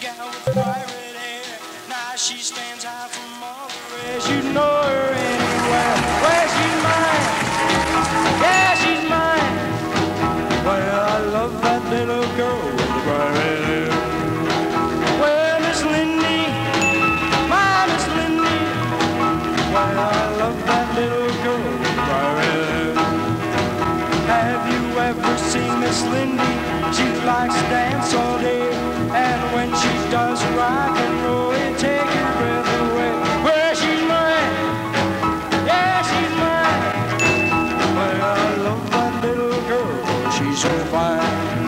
girl with fiery hair. Now she stands out from all the pirate Miss Lindy, she likes to dance all day. And when she does rock and roll, it takes your breath away. Well, she's mine. Yeah, she's mine. Well, I love that little girl. She's so fine.